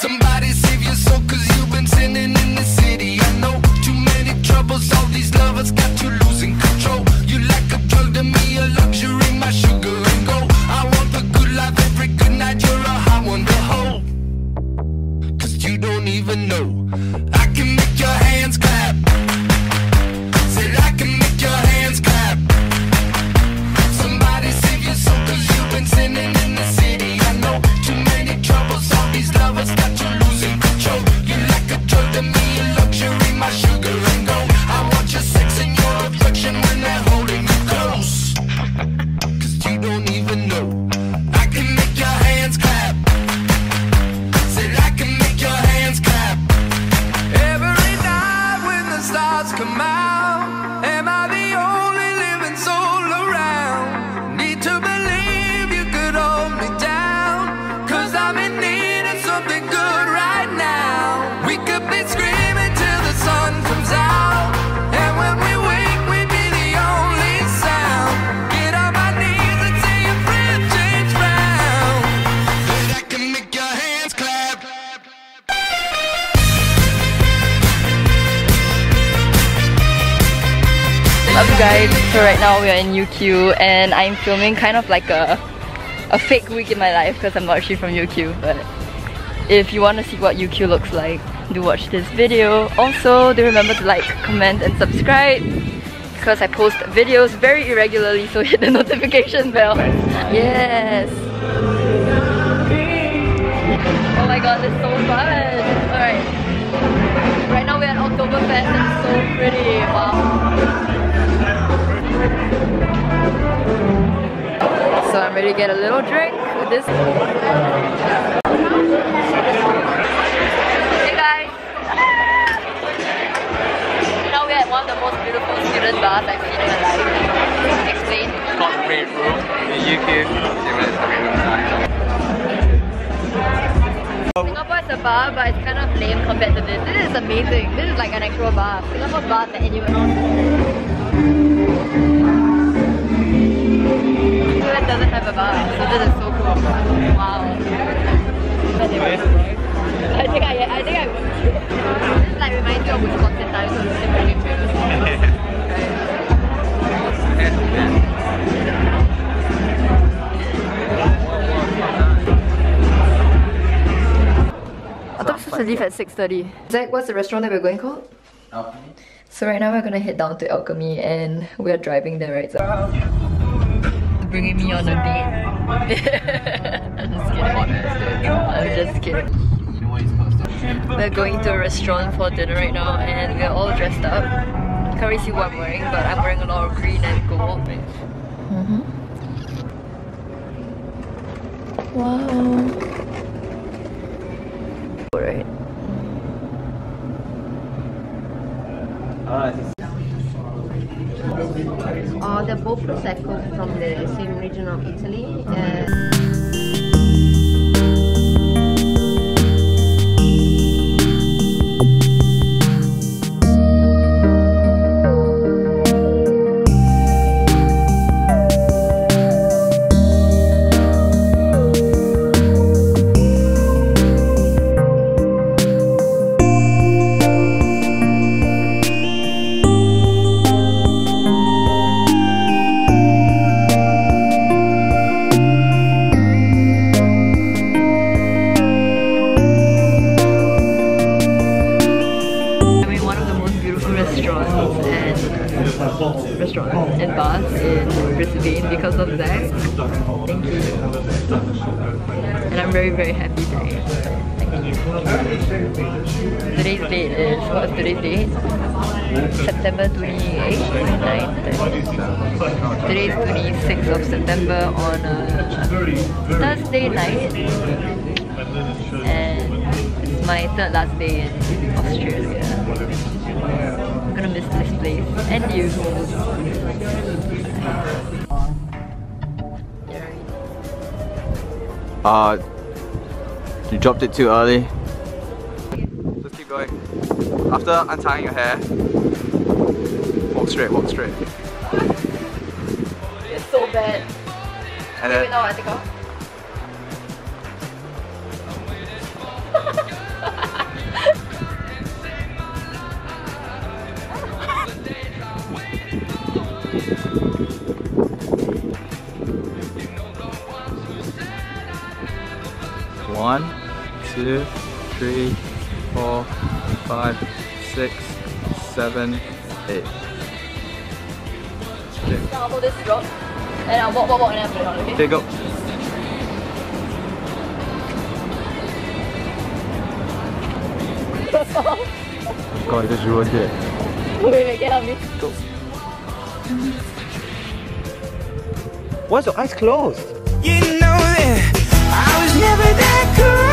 Somebody save your soul, cause you've been sinning in the city. I know too many troubles, all these lovers got you losing control. You like a drug to me, a luxury, my sugar Up guys, so right now we are in UQ and I'm filming kind of like a a fake week in my life because I'm not actually from UQ but if you want to see what UQ looks like, do watch this video. Also, do remember to like, comment and subscribe because I post videos very irregularly so hit the notification bell. Yes! Oh my god, it's so fun! Alright. Right now we're at Oktoberfest it's so pretty. Wow. Ready to get a little drink with this. Hey guys! Now we're at one of the most beautiful student bars I've seen in my life. Explain. called Red Room in UQ. Similar to Red Room. Singapore is a bar, but it's kind of lame compared to this. This is amazing. This is like an actual bar. Singapore bar that anyone England doesn't have a bar, so this is so cool. Wow. I think I, I think I would. This like reminds me of Wisconsin times, so it's really famous. I thought we were supposed to leave at 6.30. Zach, what's the restaurant that we're going called? Alchemy. So right now we're gonna head down to Alchemy and we're driving there right now. Bringing me on a date. I'm just kidding. I'm just kidding. You know what he's posted? We're going to a restaurant for dinner right now and we're all dressed up. Can't really see what I'm wearing, but I'm wearing a lot of green and gold. Mm-hmm. Wow. Alright. Uh, they're both Prosecco from the same region of Italy. Brisbane because of that. Thank you. And I'm very very happy today. Today's date is what's today's date? September 28th, 29th. Today's 26th of September on a Thursday night. And it's my third last day in Australia. I'm gonna miss this place and you. Uh, you dropped it too early. Just keep going. After untying your hair, walk straight, walk straight. It's so bad. And Wait then now I take off. Four, five, six, seven, eight. Okay. Now I'll hold this rope and I'll walk, walk, walk and then I'll put it on, okay? Okay, go. God, I just ruined it. wait, wait, get on me. Why's your eyes closed? You know that I was never that good.